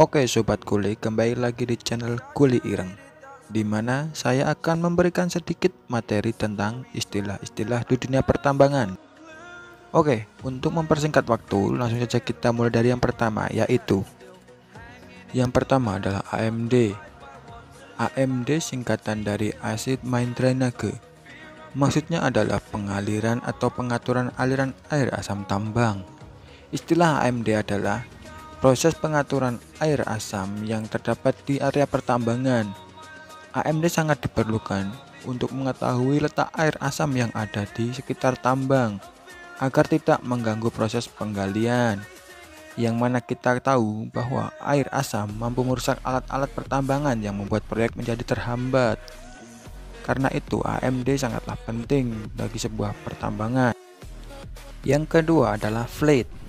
Oke Sobat Kuli, kembali lagi di channel Kuli Ireng di mana saya akan memberikan sedikit materi tentang istilah-istilah di dunia pertambangan. Oke, untuk mempersingkat waktu, langsung saja kita mulai dari yang pertama, yaitu yang pertama adalah AMD. AMD singkatan dari Acid Mine Drainage. Maksudnya adalah pengaliran atau pengaturan aliran air asam tambang. Istilah AMD adalah proses pengaturan air asam yang terdapat di area pertambangan. AMD sangat diperlukan untuk mengetahui letak air asam yang ada di sekitar tambang agar tidak mengganggu proses penggalian. Yang mana kita tahu bahwa air asam mampu merusak alat-alat pertambangan yang membuat proyek menjadi terhambat. Karena itu AMD sangatlah penting bagi sebuah pertambangan. Yang kedua adalah fleet.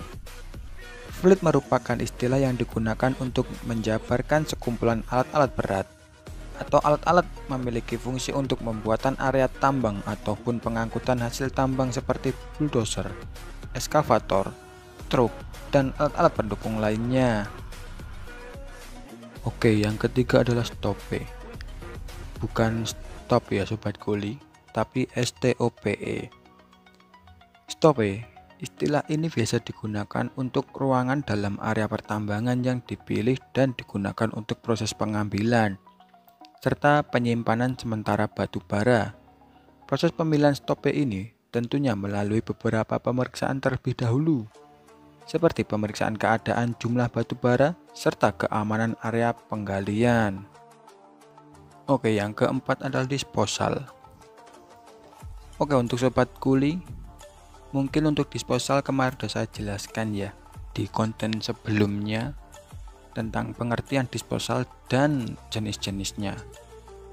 Fleet merupakan istilah yang digunakan untuk menjabarkan sekumpulan alat-alat berat atau alat-alat memiliki fungsi untuk membuatan area tambang ataupun pengangkutan hasil tambang seperti bulldozer, eskavator, truk, dan alat-alat pendukung lainnya. Oke, yang ketiga adalah stope. Bukan stop ya sobat kuli, tapi STOPE. Stope Istilah ini biasa digunakan untuk ruangan dalam area pertambangan yang dipilih dan digunakan untuk proses pengambilan serta penyimpanan sementara batu bara. Proses pemilihan stope ini tentunya melalui beberapa pemeriksaan terlebih dahulu, seperti pemeriksaan keadaan jumlah batu bara serta keamanan area penggalian. Oke, yang keempat adalah disposal. Oke, untuk sobat kuli, Mungkin untuk disposal kemarin sudah saya jelaskan ya di konten sebelumnya tentang pengertian disposal dan jenis-jenisnya.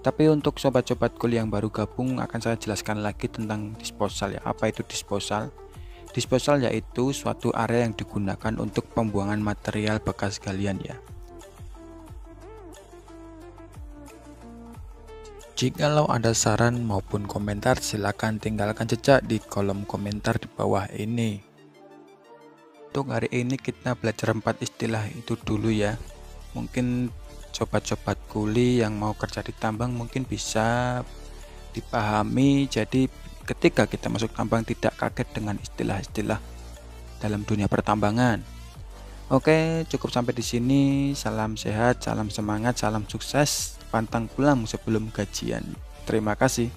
Tapi untuk sobat-sobat kuliah yang baru gabung akan saya jelaskan lagi tentang disposal ya. Apa itu disposal? Disposal yaitu suatu area yang digunakan untuk pembuangan material bekas galian ya. Jikalau ada saran maupun komentar silahkan tinggalkan jejak di kolom komentar di bawah ini. Untuk hari ini kita belajar empat istilah itu dulu ya. Mungkin sobat-sobat kuli yang mau kerja di tambang mungkin bisa dipahami jadi ketika kita masuk tambang tidak kaget dengan istilah-istilah dalam dunia pertambangan. Oke, cukup sampai di sini. Salam sehat, salam semangat, salam sukses pantang pulang sebelum gajian. Terima kasih.